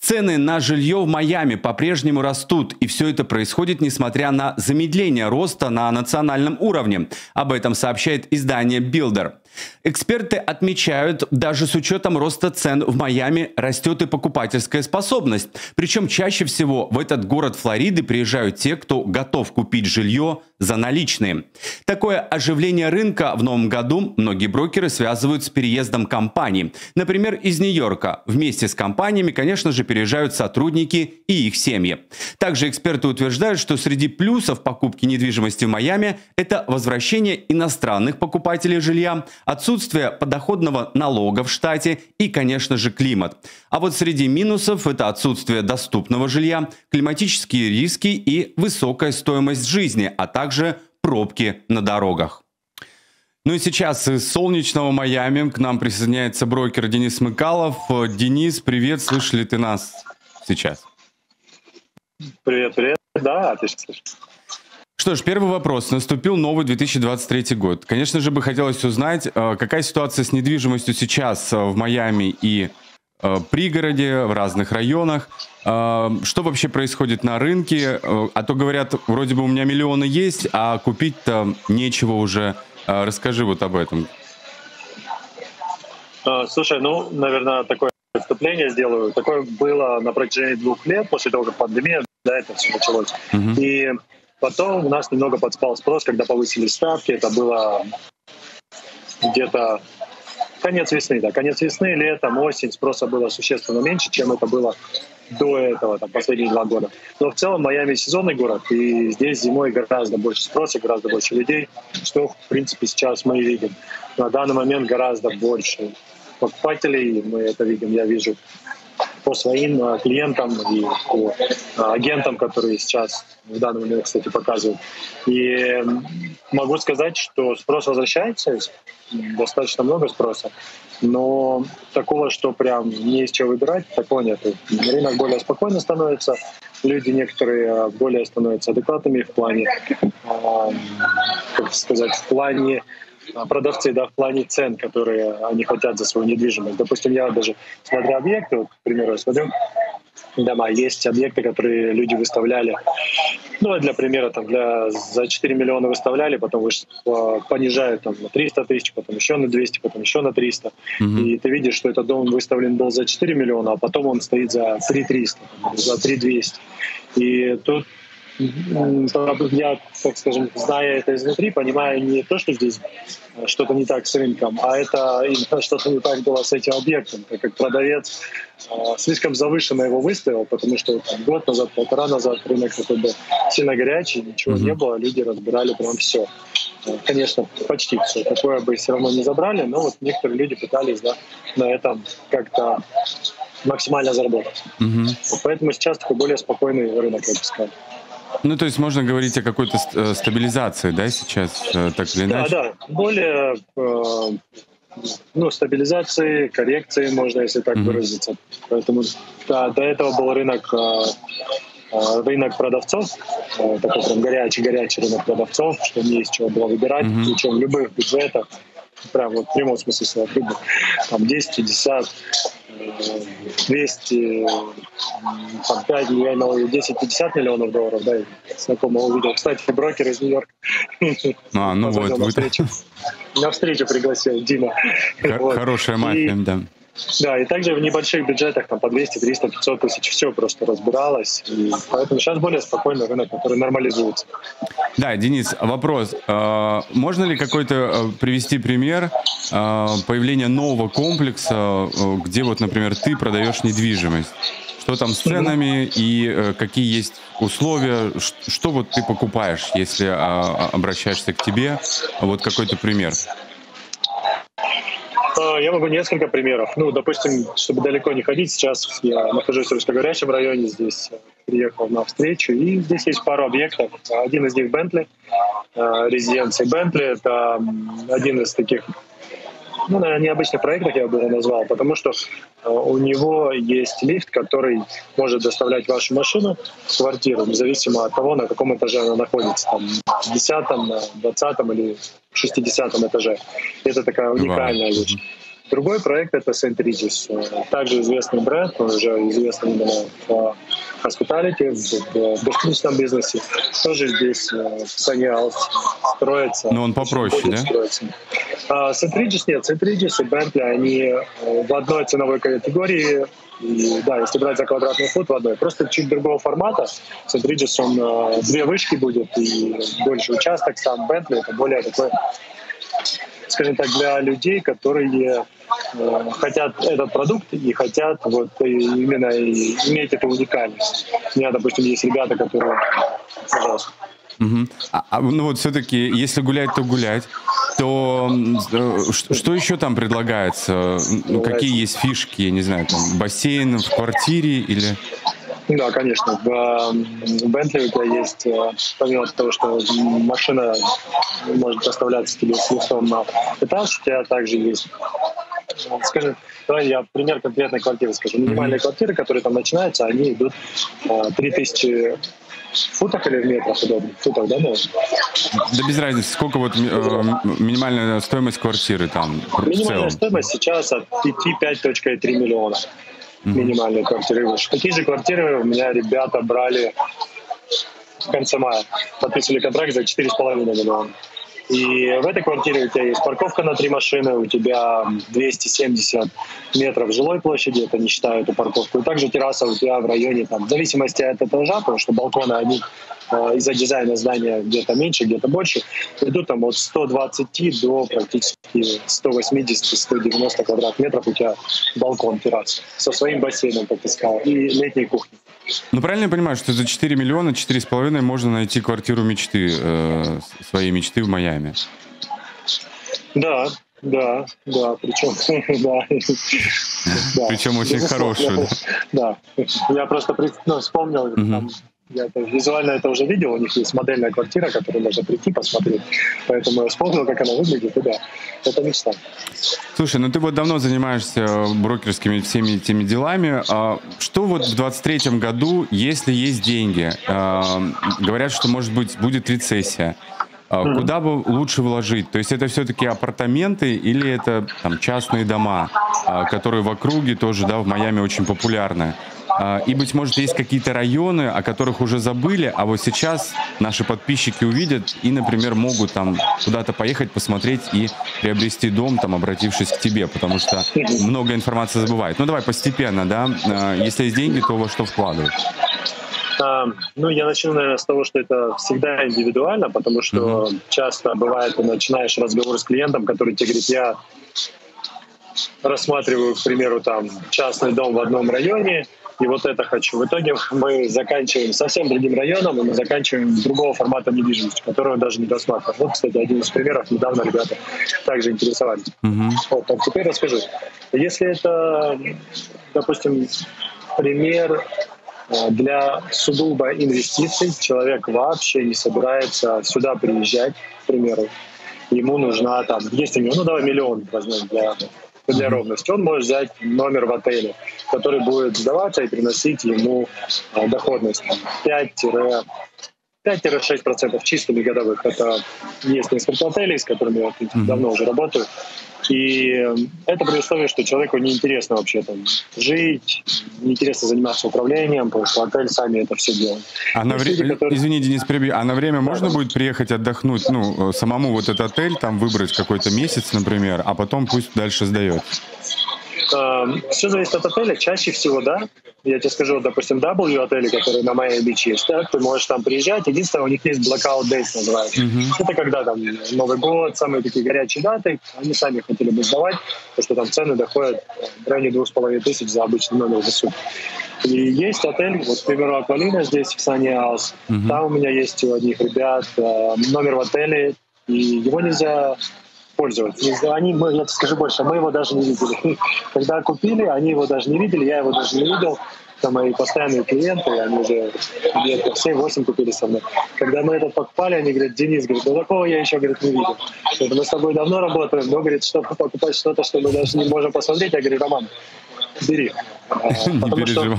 Цены на жилье в Майами по-прежнему растут, и все это происходит несмотря на замедление роста на национальном уровне. Об этом сообщает издание Builder. Эксперты отмечают, даже с учетом роста цен в Майами растет и покупательская способность. Причем чаще всего в этот город Флориды приезжают те, кто готов купить жилье за наличные. Такое оживление рынка в новом году многие брокеры связывают с переездом компаний. Например, из Нью-Йорка. Вместе с компаниями, конечно же, переезжают сотрудники и их семьи. Также эксперты утверждают, что среди плюсов покупки недвижимости в Майами – это возвращение иностранных покупателей жилья, отсутствие подоходного налога в штате и, конечно же, климат. А вот среди минусов – это отсутствие доступного жилья, климатические риски и высокая стоимость жизни, а также пробки на дорогах. Ну и сейчас из солнечного Майами к нам присоединяется брокер Денис Мыкалов. Денис, привет, слышишь ли ты нас сейчас? Привет, привет. Да, отлично слышу. Что ж, первый вопрос. Наступил новый 2023 год. Конечно же, бы хотелось узнать, э, какая ситуация с недвижимостью сейчас э, в Майами и э, пригороде, в разных районах. Что вообще происходит на рынке? А то говорят, вроде бы у меня миллионы есть, а купить-то нечего уже расскажи вот об этом. Слушай, ну, наверное, такое вступление сделаю. Такое было на протяжении двух лет после того, как пандемия, да, это все началось. Uh-huh. И потом у нас немного подспал спрос, когда повысили ставки. Это было где-то конец весны, да, конец весны, летом, осень спроса было существенно меньше, чем это было до этого, там, последние два года. Но в целом Майами сезонный город, и здесь зимой гораздо больше спроса, гораздо больше людей, что, в принципе, сейчас мы видим. На данный момент гораздо больше покупателей, мы это видим, я вижу по своим э, клиентам и по э, агентам, которые сейчас в данный момент, кстати, показывают. И могу сказать, что спрос возвращается, достаточно много спроса, но такого, что прям не из чего выбирать, такого нет. Рынок более спокойно становится, люди некоторые э, более становятся адекватными в плане, как сказать, в плане продавцы, да, в плане цен, которые они хотят за свою недвижимость. Допустим, я даже смотрю объекты, вот, к примеру, я смотрю дома, есть объекты, которые люди выставляли, ну, для примера, там, для, за 4 миллиона выставляли, потом выш, понижают там, на 300 тысяч, потом еще на 200, потом еще на 300. Mm-hmm. И ты видишь, что этот дом выставлен был за 4 миллиона, а потом он стоит за 3 300, за 3 200. И тут я, так скажем, зная это изнутри, понимаю не то, что здесь что-то не так с рынком, а это именно что-то не так было с этим объектом, так как продавец э, слишком завышенно его выставил, потому что там, год назад, полтора назад рынок такой был сильно горячий, ничего mm-hmm. не было, люди разбирали прям все. Э, конечно, почти все. Такое бы все равно не забрали, но вот некоторые люди пытались да, на этом как-то максимально заработать. Mm-hmm. Поэтому сейчас такой более спокойный рынок, я бы сказал. Ну, то есть можно говорить о какой-то э, стабилизации, да, сейчас, э, так или иначе? Да, да, более э, ну, стабилизации, коррекции, можно, если так mm-hmm. выразиться. Поэтому да, до этого был рынок рынок продавцов, такой прям горячий-горячий рынок продавцов, что не есть чего было выбирать, mm-hmm. причем в любых бюджетах, прям вот в прямом смысле слова, там 10, 50, 200, там, 5, я имел 10-50 миллионов долларов, да, знакомого увидел. Кстати, брокер из Нью-Йорка. А, ну вот. На встречу, на встречу пригласил Дима. Хорошая мафия, да. Да, и также в небольших бюджетах, там по 200, 300, 500 тысяч, все просто разбиралось. И поэтому сейчас более спокойный рынок, который нормализуется. Да, Денис, вопрос. А, можно ли какой-то э, привести пример а, появления нового комплекса, э, где вот, например, ты продаешь недвижимость? Что там с ценами и э, какие есть условия? Что вот ты покупаешь, если а, обращаешься к тебе? Вот какой-то пример. Я могу несколько примеров. Ну, допустим, чтобы далеко не ходить, сейчас я нахожусь в русскоговорящем районе, здесь приехал на встречу, и здесь есть пару объектов. Один из них Бентли, резиденция Бентли. Это один из таких ну, наверное, необычный проект, как я бы его назвал, потому что э, у него есть лифт, который может доставлять вашу машину в квартиру, независимо от того, на каком этаже она находится, там, в 10, 20 или 60 этаже. Это такая уникальная вещь. Другой проект — это. Regis. Также известный бренд, он уже известный именно в hospitality, в гостиничном бизнесе. Тоже здесь в Sunny строится. Но он попроще, да? Строится. А. Regis нет. Regis и Bentley, они в одной ценовой категории и да, если брать за квадратный фут в одной, просто чуть другого формата. Regis, он э, две вышки будет и больше участок. Сам Bentley это более такой скажем так, для людей, которые э, хотят этот продукт и хотят вот именно иметь эту уникальность. У меня, допустим, есть ребята, которые... Пожалуйста. Угу. А, а, ну вот все-таки, если гулять, то гулять, то э, что еще там предлагается? Ну, какие есть фишки, я не знаю, там бассейн в квартире или... Да, конечно. В Бентли у тебя есть, э, помимо того, что машина может доставляться тебе с лифтом на этаж, у тебя также есть э, скажем, давай я пример конкретной квартиры скажу. Минимальные квартиры, которые там начинаются, они идут 3000 э, футах или в метрах удобно? Футах, да, наверное? Да без разницы. Сколько вот э, минимальная стоимость квартиры там Минимальная стоимость сейчас от 5-5.3 миллиона минимальные квартиры. Такие же квартиры у меня ребята брали в конце мая. Подписывали контракт за 4,5 миллиона. И в этой квартире у тебя есть парковка на три машины, у тебя 270 метров жилой площади, это не считая эту парковку. И также терраса у тебя в районе, там, в зависимости от этажа, потому что балконы, они э, из-за дизайна здания где-то меньше, где-то больше, идут там от 120 до практически 180-190 квадратных метров у тебя балкон, терраса со своим бассейном, как ты сказал, и летней кухней. Ну, правильно я понимаю, что за 4 миллиона, 4,5 можно найти квартиру мечты, э, своей мечты в Майами? Да, да, да, причем, да. Причем очень хорошую. Да, я просто ну, вспомнил, там, я это, визуально это уже видел, у них есть модельная квартира, которую можно прийти посмотреть. Поэтому я вспомнил, как она выглядит, и да, это мечта. Слушай, ну ты вот давно занимаешься брокерскими всеми этими делами. А что вот в 23 году, если есть деньги? А, говорят, что, может быть, будет рецессия. Mm-hmm. Куда бы лучше вложить? То есть это все-таки апартаменты или это там, частные дома, которые в округе тоже, да, в Майами очень популярны? А, и, быть может, есть какие-то районы, о которых уже забыли, а вот сейчас наши подписчики увидят и, например, могут там куда-то поехать, посмотреть и приобрести дом, там, обратившись к тебе, потому что много информации забывает. Ну, давай постепенно, да. А, если есть деньги, то во что вкладывать? А, ну, я начну, наверное, с того, что это всегда индивидуально, потому что mm-hmm. часто бывает, ты начинаешь разговор с клиентом, который тебе говорит, я рассматриваю, к примеру, там частный дом в одном районе, и вот это хочу. В итоге мы заканчиваем совсем другим районом, и мы заканчиваем другого формата недвижимости, которую даже не рассматриваем. Вот, кстати, один из примеров. Недавно ребята также интересовались. Mm-hmm. Вот, а теперь расскажу. Если это, допустим, пример э, для сугубо инвестиций, человек вообще не собирается сюда приезжать, к примеру, ему нужна там, есть у него, ну давай миллион возьмем для для ровности, он может взять номер в отеле, который будет сдаваться и приносить ему а, доходность 5 5-6% чистыми годовых. Это есть несколько отелей, с которыми я давно уже работаю. И это при условии, что человеку неинтересно вообще там жить, неинтересно заниматься управлением, потому что отель сами это все делают. А на вре... люди, которые... Извини, Денис, перебью. А на время да, можно да. будет приехать отдохнуть, ну, самому вот этот отель, там выбрать какой-то месяц, например, а потом пусть дальше сдает? Эм, Все зависит от отеля. Чаще всего, да. Я тебе скажу, допустим, W отели, которые на Майами Бич есть, так, ты можешь там приезжать. Единственное, у них есть blackout days, называется. Mm-hmm. Это когда там Новый год, самые такие горячие даты, они сами хотели бы сдавать, потому что там цены доходят в районе двух с половиной тысяч за обычный номер за сутки. И есть отель, вот, к примеру, Аквалина здесь, в Сани Аус. Mm-hmm. Там у меня есть у одних ребят э, номер в отеле, и его нельзя пользоваться. Они, мы, я тебе скажу больше, мы его даже не видели. Когда купили, они его даже не видели, я его даже не видел. Это мои постоянные клиенты, они уже лет 7-8 купили со мной. Когда мы это покупали, они говорят, Денис, говорит, ну такого я еще говорит, не видел. Это мы с тобой давно работаем, но говорит, что покупать что-то, что мы даже не можем посмотреть. Я говорю, Роман, бери. Не переживай.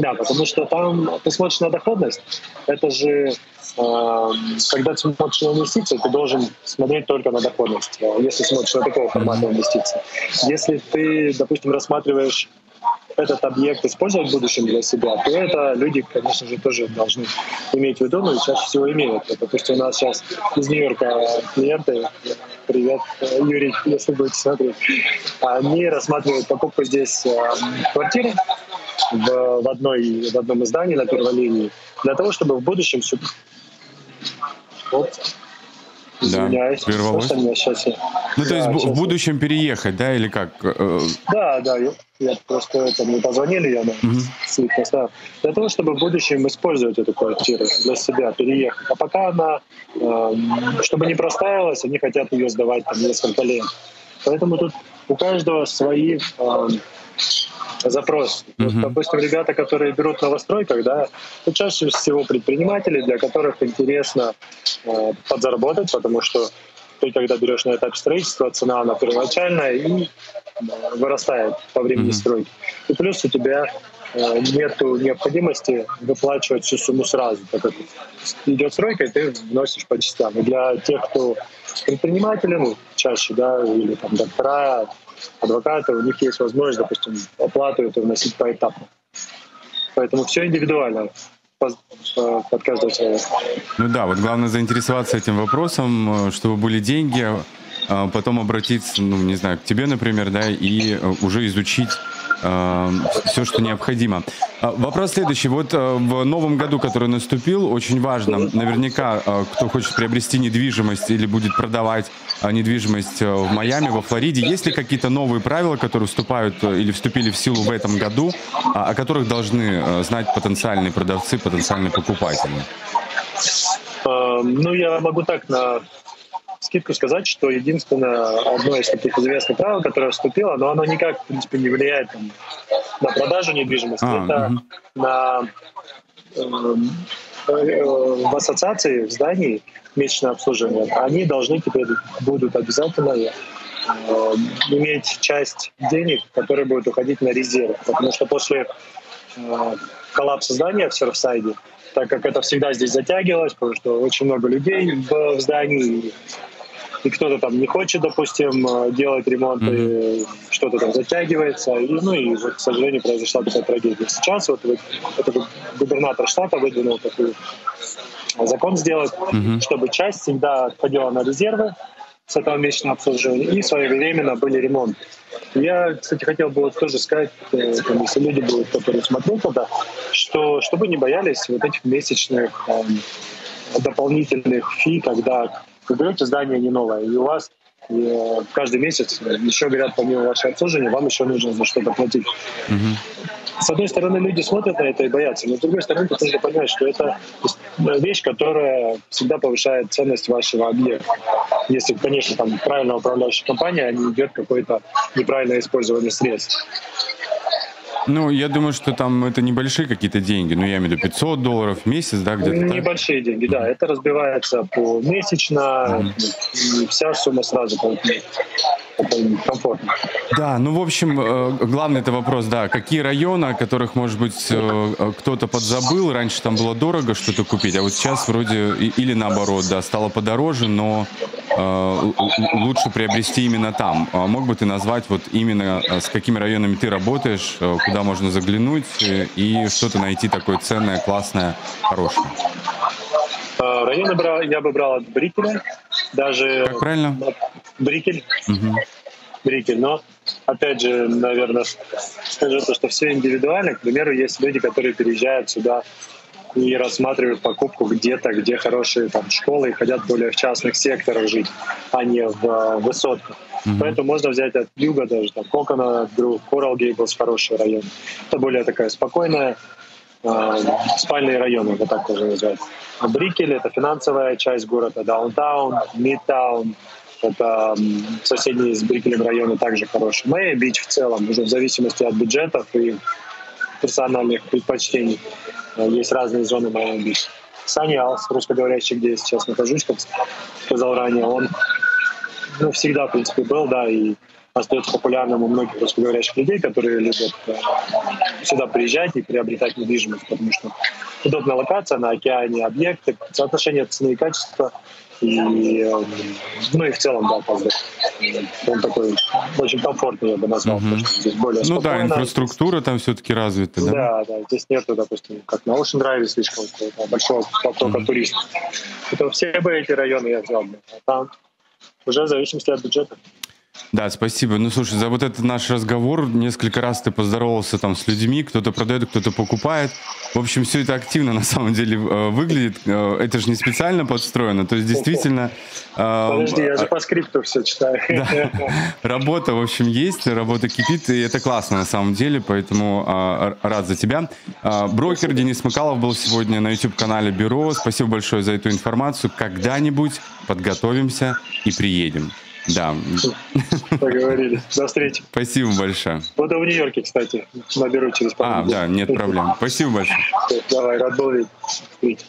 Да, потому что там ты смотришь на доходность, это же э, когда ты смотришь на инвестиции, ты должен смотреть только на доходность, э, если смотришь на такого формата инвестиций. Если ты, допустим, рассматриваешь этот объект использовать в будущем для себя, то это люди, конечно же, тоже должны иметь в виду, но и чаще всего имеют. Допустим, у нас сейчас из Нью-Йорка клиенты, привет, Юрий, если будете смотреть, они рассматривают покупку здесь э, квартиры в, в, одной, в одном издании на первой линии, для того, чтобы в будущем все... Вот, Извиняюсь. Да, прервалось. Меня сейчас... Ну, то есть да, в будущем переехать, да, или как? Э, да, да, я, я просто это, мне позвонили, я на угу. свит поставил. Для того, чтобы в будущем использовать эту квартиру для себя, переехать. А пока она, э, чтобы не простаивалась, они хотят ее сдавать там несколько лет. Поэтому тут у каждого свои э, запрос. Mm-hmm. Допустим, ребята, которые берут новостройках, да, это чаще всего предприниматели, для которых интересно э, подзаработать, потому что ты, когда берешь на этапе строительства, цена она первоначальная и э, вырастает по времени mm-hmm. стройки. И плюс у тебя э, нет необходимости выплачивать всю сумму сразу. Так как идет стройка, и ты вносишь по частям. И для тех, кто предприниматели, ну, чаще, да, или там доктора, адвокаты, у них есть возможность, допустим, оплату это вносить поэтапно. Поэтому все индивидуально под каждого человека. Ну да, вот главное заинтересоваться этим вопросом, э, чтобы были деньги, а потом обратиться, ну, не знаю, к тебе, например, да, и э, уже изучить э, все, что необходимо. А, вопрос следующий. Вот э, в новом году, который наступил, очень важно, наверняка, э, кто хочет приобрести недвижимость или будет продавать э, недвижимость в Майами, во Флориде, есть ли какие-то новые правила, которые вступают или вступили в силу в этом году, а, о которых должны знать потенциальные продавцы, потенциальные покупатели? Ну, я могу так на скидку сказать, что единственное одно из таких известных правил, которое вступило, но оно никак, в принципе, не влияет там, на продажу недвижимости. А, это угу. на эм, э, в ассоциации, в здании месячное обслуживание, они должны теперь будут обязательно э, иметь часть денег, которые будут уходить на резерв. Потому что после э, коллапса здания в Серфсайде, так как это всегда здесь затягивалось, потому что очень много людей в здании, и кто-то там не хочет, допустим, э, делать ремонт, mm-hmm. и что-то там затягивается, и, ну и вот, к сожалению, произошла такая трагедия. Сейчас вот, вот этот губернатор штата выдвинул такой закон сделать, mm-hmm. чтобы часть всегда отходила на резервы с этого месячного обслуживания, и своевременно были ремонты. Я, кстати, хотел бы вот тоже сказать, э, там, если люди будут, которые смотрят это, что чтобы не боялись вот этих месячных эм, дополнительных фи, когда вы берете здание не новое, и у вас э, каждый месяц еще говорят, помимо вашего обслуживания, вам еще нужно за что-то платить. Mm-hmm. С одной стороны, люди смотрят на это и боятся, но с другой стороны, ты нужно понимать, что это вещь, которая всегда повышает ценность вашего объекта. Если, конечно, там правильно управляющая компания, а не идет какое-то неправильное использование средств. Ну, я думаю, что там это небольшие какие-то деньги. Ну, я имею в виду 500 долларов в месяц, да, где-то Небольшие так? деньги, да. Это разбивается помесячно, mm-hmm. и вся сумма сразу получается комфортно. Да, ну, в общем, э, главный это вопрос, да, какие районы, о которых, может быть, э, э, кто-то подзабыл, раньше там было дорого что-то купить, а вот сейчас вроде или наоборот, да, стало подороже, но лучше приобрести именно там. А мог бы ты назвать вот именно с какими районами ты работаешь, куда можно заглянуть и что-то найти такое ценное, классное, хорошее? Районы я бы брал от Брикеля, даже... Как правильно? Брикель. Угу. Брикель. Но, опять же, наверное, скажу то, что все индивидуально. К примеру, есть люди, которые переезжают сюда и рассматривают покупку где-то, где хорошие там, школы и хотят более в частных секторах жить, а не в э, высотках. Mm-hmm. Поэтому можно взять от юга даже, там, Coconut, Coral Gables, хороший район. Это более такая спокойная, э, спальные районы, вот так можно назвать. А Брикель — это финансовая часть города, даунтаун, midtown, это соседние с Брикелем районы также хорошие. Miami Beach в целом, уже в зависимости от бюджетов и персональных предпочтений. Э, есть разные зоны Miami Beach. Саниалс, русскоговорящий, где я сейчас нахожусь, как сказал ранее, он ну, всегда, в принципе, был, да, и остается популярным у многих русскоговорящих людей, которые любят э, сюда приезжать и приобретать недвижимость, потому что удобная локация на океане, объекты, соотношение цены и качества — и, эм, ну и в целом, да, бы, он такой очень комфортный, я бы назвал, угу. потому что здесь более Ну да, инфраструктура там все-таки развита, да? Да, да, здесь нету, допустим, как на Ocean Drive слишком большого потока угу. туристов. Это все бы эти районы я взял бы, а там уже в зависимости от бюджета. Да, спасибо. Ну, слушай, за вот этот наш разговор несколько раз ты поздоровался там с людьми, кто-то продает, кто-то покупает. В общем, все это активно на самом деле э, выглядит. Э, это же не специально подстроено. То есть, действительно... Э, Подожди, я же по скрипту все читаю. Да, работа, в общем, есть, работа кипит, и это классно на самом деле, поэтому э, рад за тебя. Э, брокер Денис Мыкалов был сегодня на YouTube-канале Бюро. Спасибо большое за эту информацию. Когда-нибудь подготовимся и приедем. Да. Поговорили. До встречи. Спасибо большое. Буду в Нью-Йорке, кстати. Наберу через пару А, да, нет проблем. Спасибо большое. Давай, рад был видеть.